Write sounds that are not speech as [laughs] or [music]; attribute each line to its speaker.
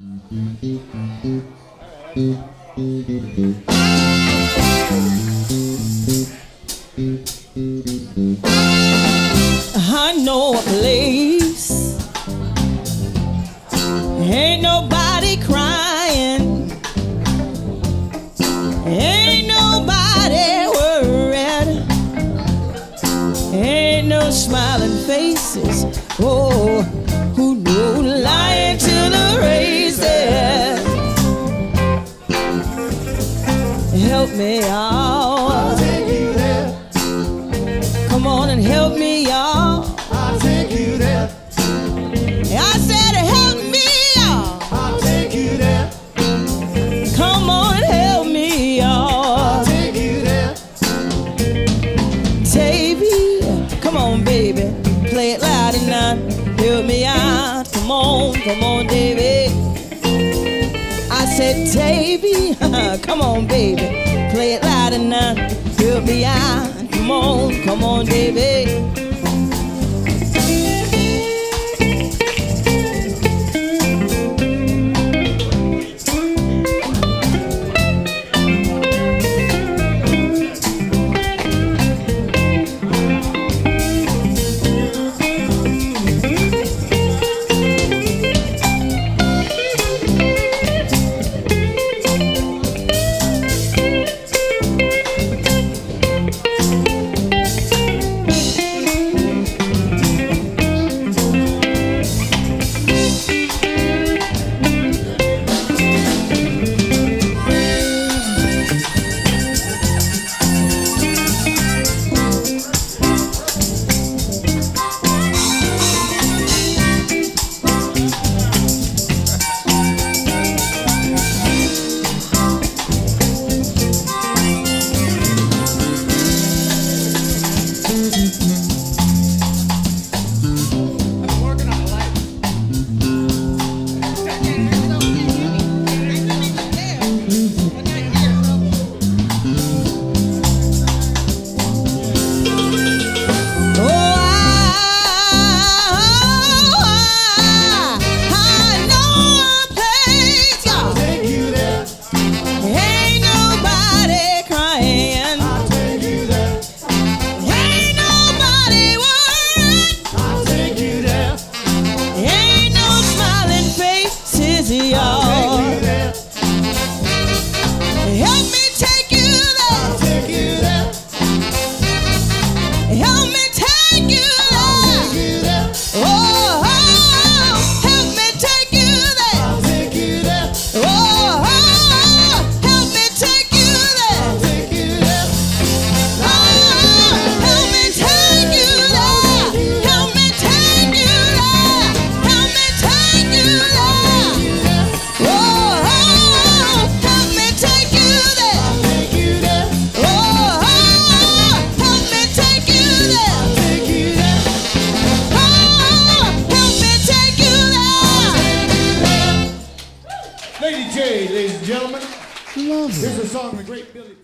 Speaker 1: I know a place. Ain't nobody Help me out.
Speaker 2: take you there.
Speaker 1: Come on and help me out.
Speaker 2: I'll take you there.
Speaker 1: I said, help me out.
Speaker 2: I'll take you there.
Speaker 1: Come on and help me
Speaker 2: I'll take you there.
Speaker 1: Davy, come on, baby. Play it loud enough. Help me out. Come on, come on, Davy. Said, Davy, [laughs] come on, baby. Play it loud enough. Help me out. Come on, come on, Davy. Faces,
Speaker 2: Love Here's a song the great Billy.